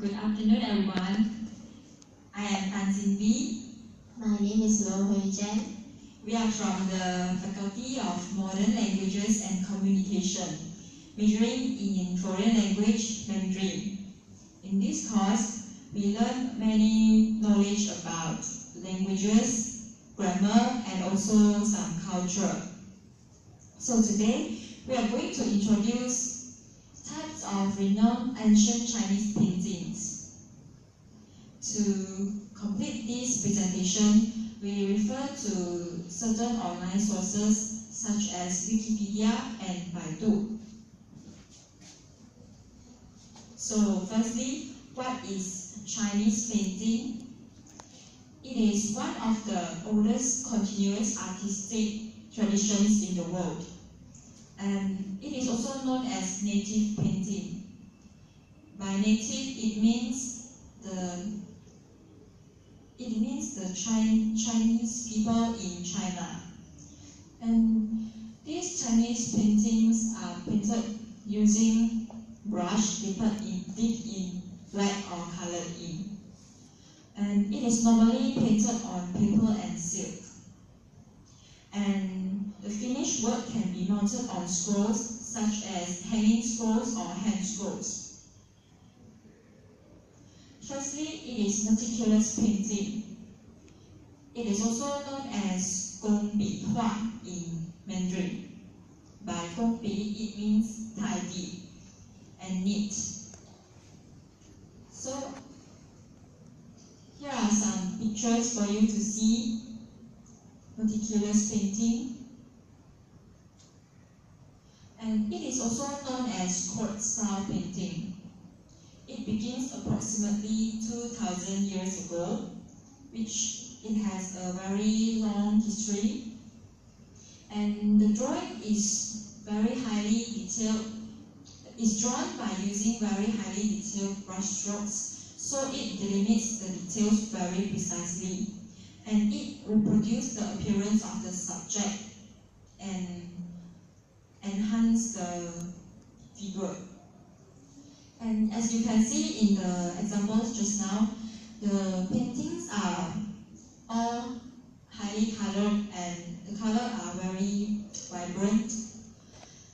Good afternoon, everyone. I am Tan Xin. My name is Lo Hui Jen. We are from the Faculty of Modern Languages and Communication, majoring in foreign language Mandarin. In this course, we learn many knowledge about languages, grammar, and also some culture. So today, we are going to introduce types of renowned ancient Chinese paintings. To complete this presentation, we refer to certain online sources such as Wikipedia and Baidu. So firstly, what is Chinese painting? It is one of the oldest continuous artistic traditions in the world. And it is also known as native painting. By native, it means the the Chinese people in China. And these Chinese paintings are painted using brush dipped in, dipped in black or colored ink. And it is normally painted on paper and silk. And the finished work can be mounted on scrolls such as hanging scrolls or hand scrolls. Firstly, it is meticulous painting. It is also known as Gong Bi Hua in Mandarin. By Gong Bi, it means tidy and neat. So, here are some pictures for you to see meticulous painting. And it is also known as court style painting. It begins approximately 2000 years ago, which it has a very long history. And the drawing is very highly detailed. It's drawn by using very highly detailed brush strokes, so it delimits the details very precisely and it reproduces the appearance of the subject and enhance the figure. And as you can see in the examples just now, the paintings are all highly colored and the color are very vibrant.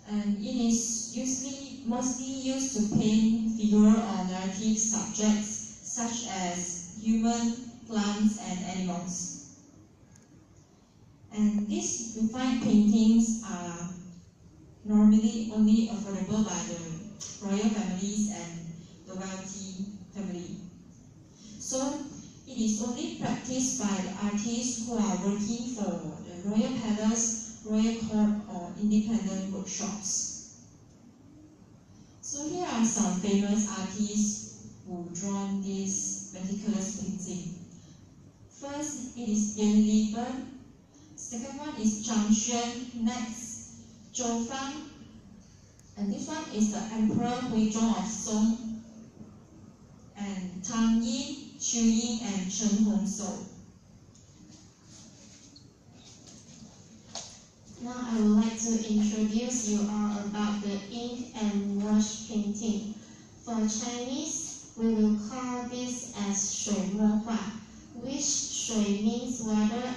And it is usually mostly used to paint figure or narrative subjects such as human, plants, and animals. And these refined paintings are normally only affordable by the royal families and the wealthy family. So it is only practiced by the artists who are working for the royal palace, royal court, or independent workshops. So here are some famous artists who drawn this meticulous painting. First, it is Yan Liben. Second one is Zhang Xuan. Next, Zhou Fang. And this one is the Emperor Huizong of Song. And Tang Yin, Qiu Ying and Chen Hongshou. Now I would like to introduce you all about the ink and wash painting. For Chinese, we will call this as 水墨画, which shui means water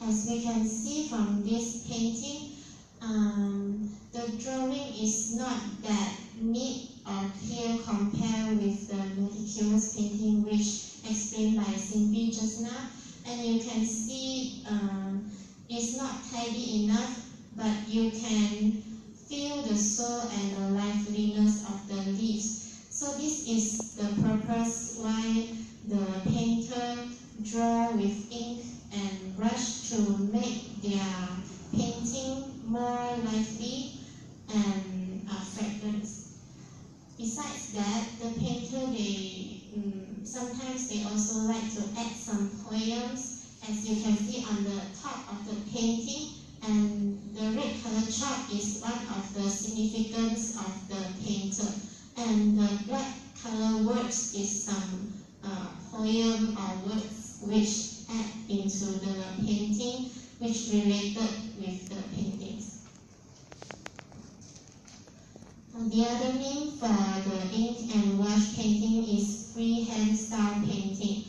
As we can see from this painting, um, the drawing is not that neat or clear compared with the meticulous painting which explained by Cindy just now and you can see um, it's not tidy enough, but you can feel the soul and the liveliness of the leaves. So this is the purpose why the painter draw with ink and brush to make their painting more lively and uh, fragrant. Besides that, the painter, they um, sometimes they also like to add some poems, as you can see on the top of the painting. And the red color chalk is one of the significance of the painter. And the black color words is some uh, poem or words which add into the painting which related with the paintings. The other name for the ink and wash painting is freehand style painting.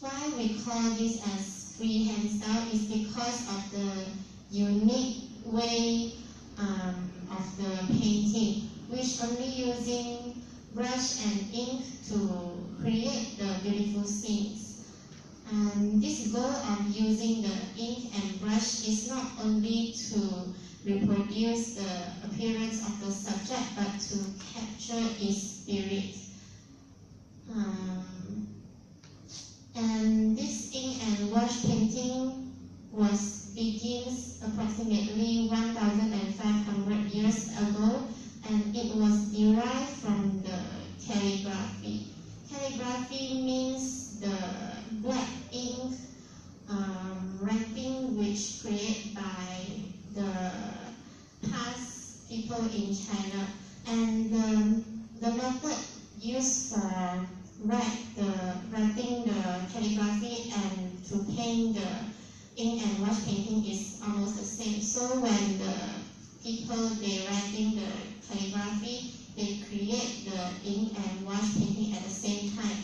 Why we call this as freehand style is because of the unique way um, of the painting, which only using brush and ink to create the beautiful scenes. And this goal of using the ink and brush is not only to reproduce the appearance of the subject, but to capture its spirit. Um, and this ink and wash painting was begins approximately 1,500 years ago, and it was derived from the calligraphy. Calligraphy means the black ink um, writing which created by the past people in China. And the, the method used for write the writing the calligraphy and to paint the ink and wash painting is almost the same. So when the people they writing the calligraphy, they create the ink and wash painting at the same time.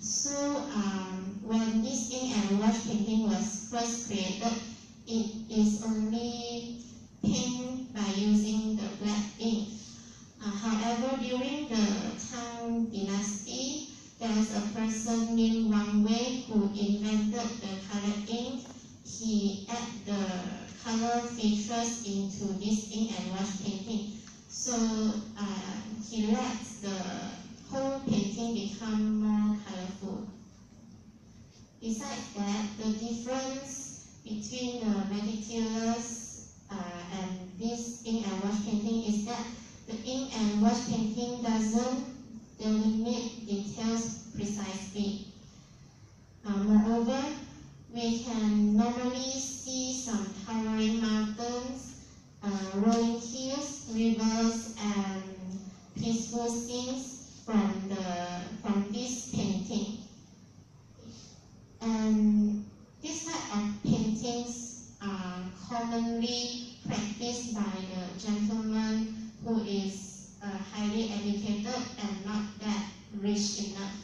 So um, when this ink and wash painting was first created, it is only painted by using the black ink. Uh, however, during the Tang Dynasty, there was a person named Wang Wei who invented the color ink. He added the color features into this ink and wash painting. So uh, he let the whole painting become more colorful. Besides that, the difference between the meticulous uh, and this ink and wash painting is that the ink and wash painting doesn't delimit details precisely. Uh, moreover, we can normally see some towering mountains, uh, rolling hills, rivers, and peaceful scenes from the from this painting. And this type of paintings are practiced by the gentleman who is uh, highly educated and not that rich enough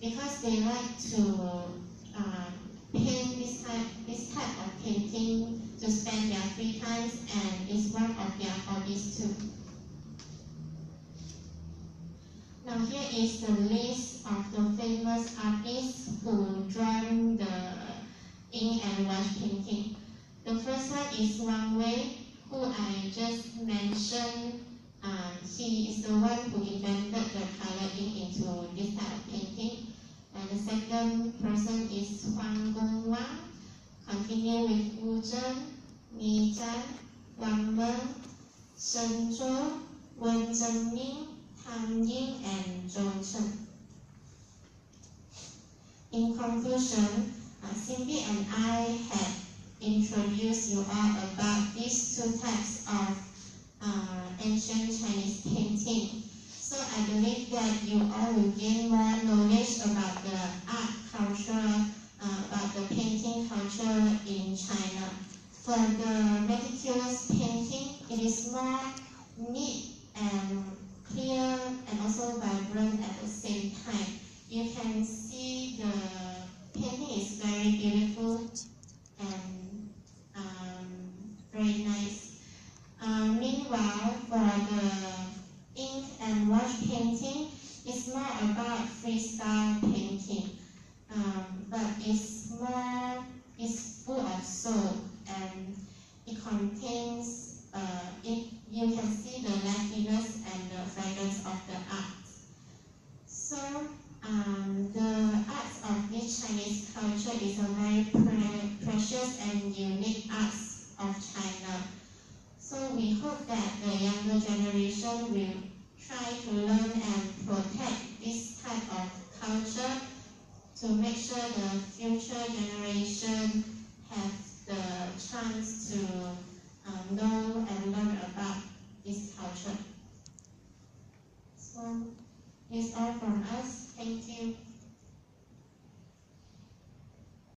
because they like to uh, paint this type this type of painting to spend their free times and it's one of their hobbies too. Now here is the list of the famous artists who drawn the ink and wash painting. The first one is Wang Wei, who I just mentioned. Um, he is the one who invented the color ink into this type of painting. And the second person is Huang Gongwang. Continue with Wu Zhen, Ni Zan, Wang Meng, Shen Zhou, Wen Zhengming, Tang Yin, and Zhou Chen. In conclusion, uh, and I had introduced you all about these two types of uh, ancient Chinese painting. So I believe that you all will gain more knowledge about the art culture, uh, about the painting culture in China. For the meticulous painting, it is more neat and clear and also vibrant at the same time. You can see the painting is very beautiful and um, very nice. Uh, meanwhile, for the ink and wash painting, it's more about freestyle painting, um, but it's more, it's full of soul and it contains, uh, it, you can see the liveliness and the fragrance of the art. So, um, the arts of this Chinese culture is a very pre precious and unique arts of China. So we hope that the younger generation will try to learn and protect this type of culture to make sure the future generation has the chance to um, know and learn about this culture. So it's all from us. Thank you.